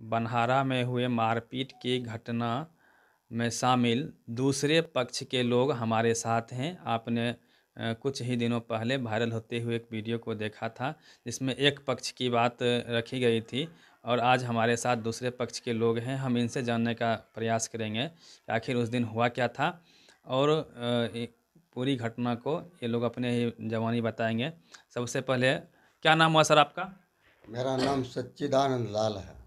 बनहारा में हुए मारपीट की घटना में शामिल दूसरे पक्ष के लोग हमारे साथ हैं। आपने कुछ ही दिनों पहले वायरल होते हुए एक वीडियो को देखा था, जिसमें एक पक्ष की बात रखी गई थी और आज हमारे साथ दूसरे पक्ष के लोग हैं। हम इनसे जानने का प्रयास करेंगे आखिर उस दिन हुआ क्या था और पूरी घटना को ये लोग अपने ही जवानी बताएँगे। सबसे पहले क्या नाम हुआ सर आपका? मेरा नाम सच्चिदानंद लाल है।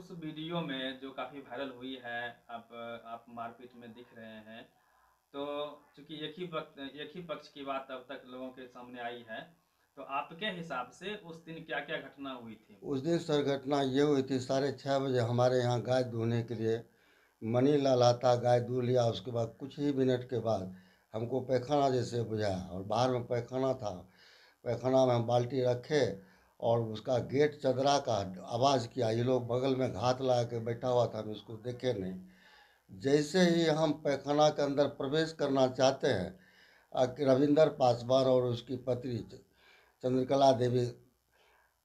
उस वीडियो में जो काफ़ी वायरल हुई है आप आप मारपीट में दिख रहे हैं तो चूँकि एक ही वक्त, एक ही पक्ष की बात अब तक लोगों के सामने आई है तो आपके हिसाब से उस दिन क्या क्या घटना हुई थी? उस दिन सर, घटना ये हुई थी, साढ़े छः बजे हमारे यहाँ गाय दूहने के लिए मनी लाल आता, गाय दूह लिया, उसके बाद कुछ ही मिनट के बाद हमको पैखाना जैसे बुझाया, और बाहर में पैखाना था, पैखाना में हम बाल्टी रखे और उसका गेट चदरा का आवाज़ किया, ये लोग बगल में घात लगा के बैठा हुआ था, हम इसको देखे नहीं। जैसे ही हम पैखाना के अंदर प्रवेश करना चाहते हैं रविंदर पासवान और उसकी पत्नी चंद्रकला देवी,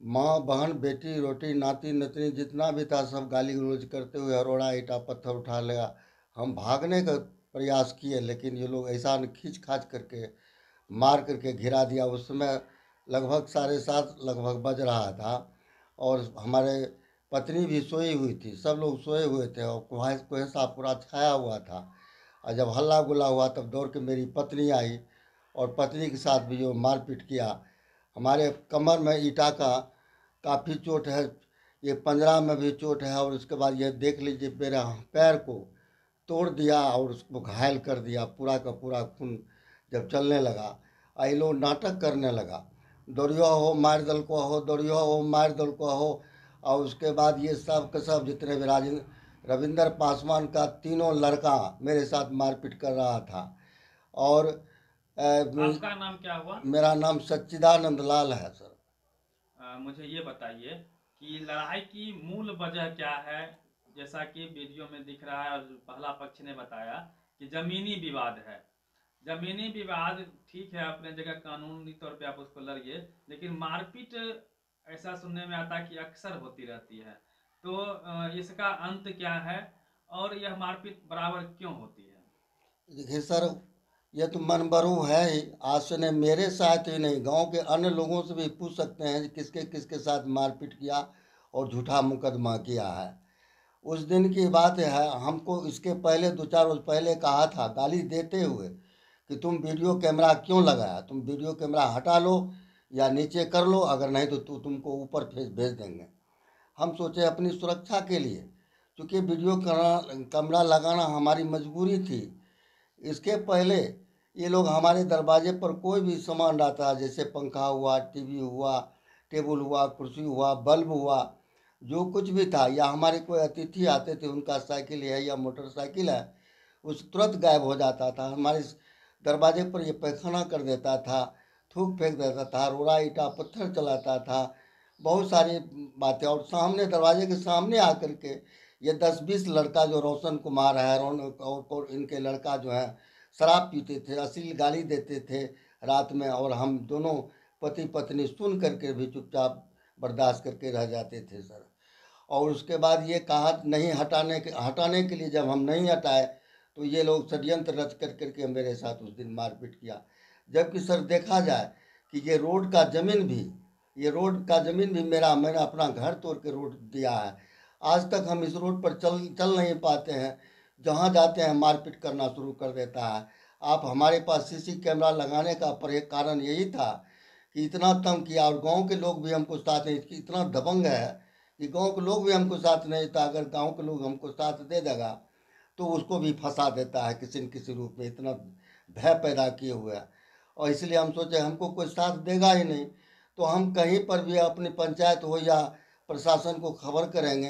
माँ, बहन, बेटी, रोटी, नाती, नतनी, जितना भी था, सब गाली गलौज करते हुए हरोड़ा ईटा पत्थर उठा लिया। हम भागने का प्रयास किए, लेकिन ये लोग ऐसा खींच खाच करके, मार करके घिरा दिया। उस समय लगभग साढ़े सात लगभग बज रहा था और हमारे पत्नी भी सोई हुई थी, सब लोग सोए हुए थे और कुहा कुहसा पूरा छाया हुआ था। और जब हल्ला गुल्ला हुआ तब दौड़ के मेरी पत्नी आई और पत्नी के साथ भी जो मारपीट किया। हमारे कमर में ईटा का काफ़ी चोट है, ये पंजरा में भी चोट है और उसके बाद ये देख लीजिए मेरे पैर को तोड़ दिया और उसको घायल कर दिया, पूरा का पूरा खून जब चलने लगा, आई लोग नाटक करने लगा। दौड़ियो हो मार दल को हो दौड़ियो हो मार दल को हो और उसके बाद ये सब के सब जितने भी राजेंद्र रविंदर पासवान का तीनों लड़का मेरे साथ मारपीट कर रहा था। और आपका नाम क्या हुआ? मेरा नाम सच्चिदानंद लाल है सर। अ, मुझे ये बताइए कि लड़ाई की मूल वजह क्या है? जैसा कि वीडियो में दिख रहा है और पहला पक्ष ने बताया कि जमीनी विवाद है। जमीनी विवाद, ठीक है, अपने जगह कानूनी तौर पे आप उसको लड़िए, लेकिन मारपीट ऐसा सुनने में आता कि अक्सर होती रहती है। तो इसका अंत क्या है और यह मारपीट बराबर क्यों होती है? देखिए सर, यह तो मनबरू है ही। आज से मेरे साथ ही नहीं, गाँव के अन्य लोगों से भी पूछ सकते हैं किसके किसके साथ मारपीट किया और झूठा मुकदमा किया है। उस दिन की बात है, हमको इसके पहले दो चार रोज पहले कहा था, गाली देते हुए। कि तुम वीडियो कैमरा क्यों लगाया? तुम वीडियो कैमरा हटा लो या नीचे कर लो अगर नहीं तो तु, तुमको ऊपर भेज भेज देंगे। हम सोचे अपनी सुरक्षा के लिए क्योंकि वीडियो कैमरा कैमरा लगाना हमारी मजबूरी थी। इसके पहले ये लोग हमारे दरवाजे पर कोई भी सामान रहता जैसे पंखा हुआ टीवी हुआ टेबल हुआ कुर्सी हुआ बल्ब हुआ जो कुछ भी था या हमारे कोई अतिथि आते थे उनका साइकिल है या मोटरसाइकिल है उस तुरंत गायब हो जाता था। हमारे दरवाजे पर ये पैखाना कर देता था थूक फेंक देता था रोड़ा ईटा पत्थर चलाता था बहुत सारी बातें। और सामने दरवाजे के सामने आकर के ये दस बीस लड़का जो रोशन कुमार है रौनक और, और इनके लड़का जो है शराब पीते थे अश्लील गाली देते थे रात में और हम दोनों पति पत्नी सुन करके भी चुपचाप बर्दाश्त करके रह जाते थे सर। और उसके बाद ये कहा नहीं हटाने के हटाने के लिए जब हम नहीं हटाए तो ये लोग षडयंत्र रच कर करके मेरे साथ उस दिन मारपीट किया। जबकि सर देखा जाए कि ये रोड का ज़मीन भी, ये रोड का ज़मीन भी मेरा, मैंने अपना घर तोड़ के रोड दिया है। आज तक हम इस रोड पर चल चल नहीं पाते हैं। जहाँ जाते हैं मारपीट करना शुरू कर देता है। आप हमारे पास सीसी कैमरा लगाने का पर एक कारण यही था कि इतना तंग किया और गाँव के लोग भी हमको साथ नहीं इतना दबंग है कि गाँव के लोग भी हमको साथ नहीं था। अगर गाँव के लोग हमको साथ दे देगा तो उसको भी फंसा देता है किसी न किसी रूप में इतना भय पैदा किए हुए है। और इसलिए हम सोचे हमको कोई साथ देगा ही नहीं तो हम कहीं पर भी अपनी पंचायत हो या प्रशासन को खबर करेंगे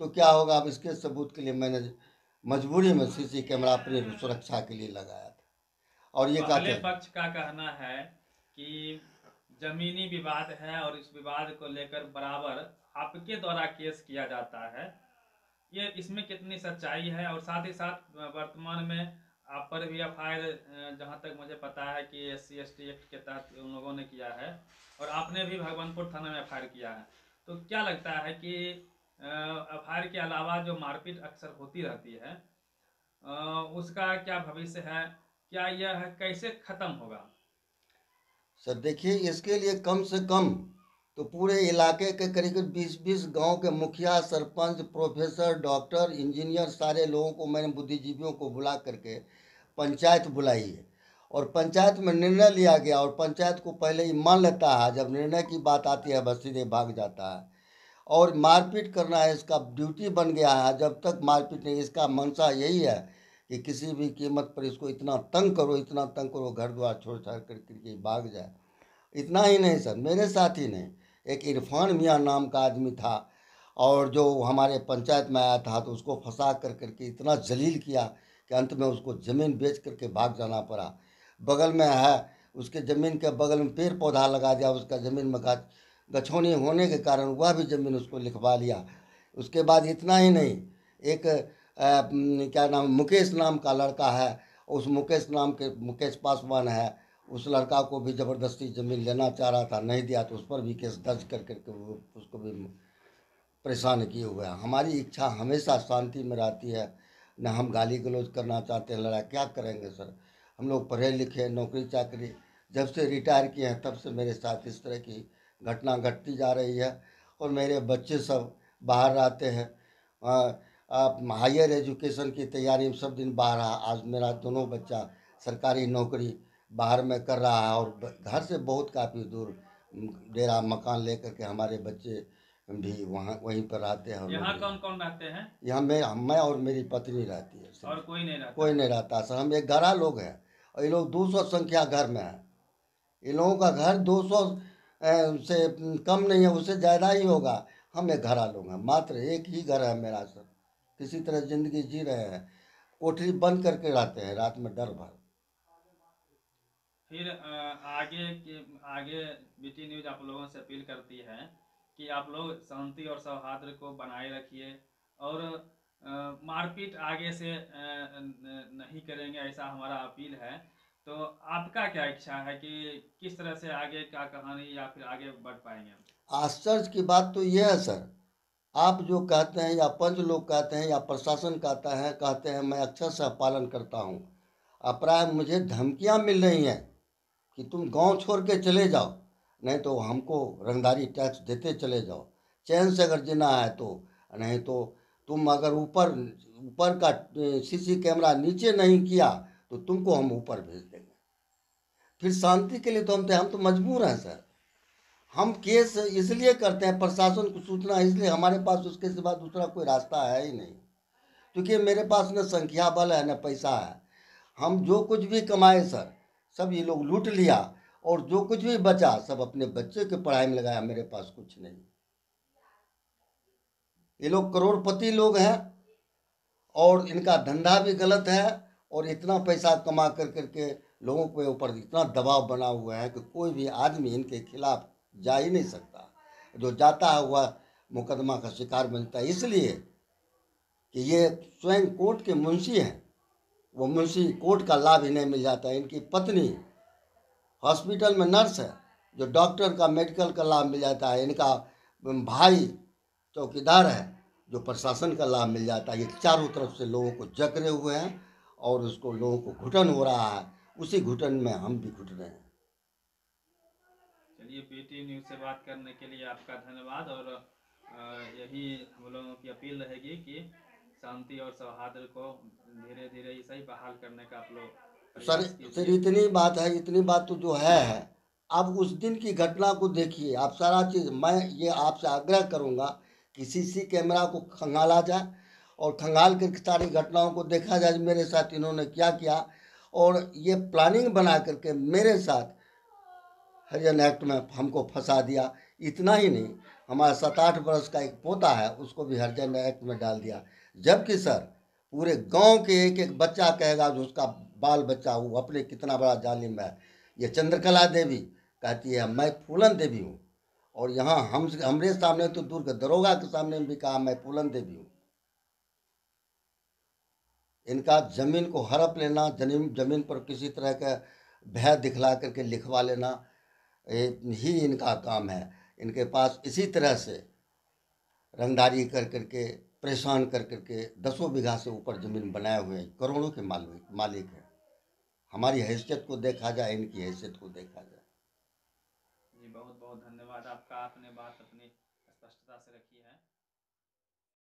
तो क्या होगा? अब इसके सबूत के लिए मैंने मजबूरी में सीसी कैमरा अपनी सुरक्षा के लिए लगाया था। और ये पहले कहते पक्ष का कहना है कि जमीनी विवाद है और इस विवाद को लेकर बराबर आपके द्वारा केस किया जाता है। ये इसमें कितनी सच्चाई है और साथ ही साथ वर्तमान में आप पर भी एफ़ आई जहाँ तक मुझे पता है कि S C S T act के तहत उन लोगों ने किया है और आपने भी भगवानपुर थाना में एफ़ किया है। तो क्या लगता है कि एफ़ के अलावा जो मारपीट अक्सर होती रहती है उसका क्या भविष्य है? क्या यह कैसे खत्म होगा? सर, देखिए, इसके लिए कम से कम तो पूरे इलाके के करीब करीब बीस बीस गाँव के मुखिया, सरपंच, प्रोफेसर, डॉक्टर, इंजीनियर सारे लोगों को मैंने बुद्धिजीवियों को बुला करके पंचायत बुलाई है। और पंचायत में निर्णय लिया गया और पंचायत को पहले ही मान लेता है, जब निर्णय की बात आती है, बस सीधे भाग जाता है। और मारपीट करना है, इसका ड्यूटी बन गया है। जब तक मारपीट नहीं, इसका मंशा यही है कि किसी भी कीमत पर इसको इतना तंग करो, इतना तंग करो, घर द्वार छोड़ छाड़ कर के भाग जाए। इतना ही नहीं, सर, मेरे साथ ही नहीं। एक इरफान मियाँ नाम का आदमी था और जो हमारे पंचायत में आया था तो उसको फंसा कर करके इतना जलील किया कि अंत में उसको ज़मीन बेच करके भाग जाना पड़ा। बगल में है उसके ज़मीन के बगल में पेड़ पौधा लगा दिया उसका ज़मीन में गाछ गछौनी होने के कारण वह भी ज़मीन उसको लिखवा लिया। उसके बाद इतना ही नहीं एक म, क्या नाम मुकेश नाम का लड़का है उस मुकेश नाम के मुकेश पासवान है उस लड़का को भी ज़बरदस्ती ज़मीन लेना चाह रहा था, नहीं दिया तो उस पर भी केस दर्ज कर करके वो उसको भी परेशान किए हुए हैं। हमारी इच्छा हमेशा शांति में रहती है, न हम गाली गलौज करना चाहते हैं, लड़ाई क्या करेंगे, सर? हम लोग पढ़े लिखे नौकरी चाकरी, जब से रिटायर किए हैं, तब से मेरे साथ इस तरह की घटना घटती जा रही है और मेरे बच्चे सब बाहर रहते हैं। हायर एजुकेशन की तैयारी में सब दिन बाहर आज मेरा दोनों बच्चा सरकारी नौकरी बाहर में कर रहा है और घर से बहुत काफ़ी दूर डेरा मकान लेकर के हमारे बच्चे भी वहाँ वहीं पर रहते हैं यहाँ कौन कौन रहते हैं? यहाँ मैं मैं और मेरी पत्नी रहती है सर और कोई नहीं रहता? कोई नहीं रहता सर हम एक ग्यारह लोग हैं और ये लोग दो सौ संख्या घर में है। इन लोगों का घर दो सौ से कम नहीं है उससे ज़्यादा ही होगा। हम एक घरा लोग हैं मात्र एक ही घर है मेरा सर किसी तरह ज़िंदगी जी रहे हैं। कोठरी बंद करके रहते हैं रात में डर भर। फिर आगे के, आगे बीटी न्यूज़ आप लोगों से अपील करती है कि आप लोग शांति और सौहार्द को बनाए रखिए और मारपीट आगे से नहीं करेंगे ऐसा हमारा अपील है। तो आपका क्या इच्छा है कि किस तरह से आगे क्या कहानी या फिर आगे बढ़ पाएँगे आश्चर्य की बात तो यह है, सर। आप जो कहते हैं या पंच लोग कहते हैं या प्रशासन कहता है, कहते हैं, मैं अक्षर से पालन करता हूँ। अपराध मुझे धमकियाँ मिल रही हैं। कि तुम गाँव छोड़ के चले जाओ, नहीं तो हमको रंगदारी टैक्स देते चले जाओ। चैन से अगर जीना है तो नहीं तो तुम अगर ऊपर ऊपर का सीसी कैमरा नीचे नहीं किया तो तुमको हम ऊपर भेज देंगे। फिर शांति के लिए तो हम तो हम तो मजबूर हैं, सर। हम केस इसलिए करते हैं, प्रशासन को सूचना इसलिए हमारे पास उसके सिवा दूसरा कोई रास्ता है ही नहीं। क्योंकि मेरे पास न संख्या बल है, न पैसा है। हम जो कुछ भी कमाए, सर सब ये लोग लूट लिया और जो कुछ भी बचा, सब अपने बच्चे के पढ़ाई में लगाया, मेरे पास कुछ नहीं। ये लोग करोड़पति लोग हैं और इनका धंधा भी गलत है और इतना पैसा कमा कर करके लोगों के ऊपर इतना दबाव बना हुआ है कि कोई भी आदमी इनके खिलाफ जा ही नहीं सकता। जो जाता है वह मुकदमा का शिकार बनता है, इसलिए कि ये स्वयं कोर्ट के मुंशी हैं। वो मुंशी कोर्ट का लाभ इन्हें मिल जाता है। इनकी पत्नी हॉस्पिटल में नर्स है, जो डॉक्टर का, मेडिकल का लाभ मिल जाता है। इनका भाई चौकीदार है, जो प्रशासन का लाभ मिल जाता है। ये चारों तरफ़ से लोगों को जकड़े हुए हैं और उसको लोगों को घुटन हो रहा है। उसी घुटन में हम भी घुट रहे हैं। चलिए पीटी न्यूज़ से बात करने के लिए आपका धन्यवाद और यही हम लोगों की अपील रहेगी कि शांति और सौहार्द को धीरे धीरे ऐसे ही बहाल करने का आप लोग सर सर इतनी बात है इतनी बात तो जो है है। अब उस दिन की घटना को देखिए आप सारा चीज़ मैं ये आपसे आग्रह करूँगा कि सीसी कैमरा को खंगाला जाए और खंगाल कर सारी घटनाओं को देखा जाए मेरे साथ इन्होंने क्या किया। और ये प्लानिंग बना करके मेरे साथ हरिजन एक्ट में हमको फंसा दिया इतना ही नहीं हमारा सात आठ बरस का एक पोता है उसको भी हरिजन एक्ट में डाल दिया। जबकि सर पूरे गाँव के एक एक बच्चा कहेगा जो उसका बाल बच्चा वो अपने कितना बड़ा जालिम है। ये चंद्रकला देवी कहती है, मैं फूलन देवी हूँ। और यहाँ हम, हमरे सामने तो दूर के दरोगा के सामने भी कहा, मैं फूलन देवी हूँ। इनका ज़मीन को हड़प लेना, ज़मीन ज़मीन पर किसी तरह का भय दिखला करके लिखवा लेना ही इनका काम है। इनके पास इसी तरह से रंगदारी कर करके परेशान कर करके दसों बीघा से ऊपर ज़मीन बनाए हुए हैं, करोड़ों के मालिक मालिक हैं। हमारी हैसियत को देखा जाए, इनकी हैसियत को देखा जाए। जी, बहुत बहुत धन्यवाद आपका, आपने बात अपनी